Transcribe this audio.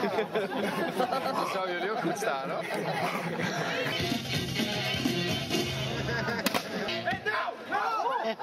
Dat zou jullie ook goed staan hoor. Hey! Nou! nou!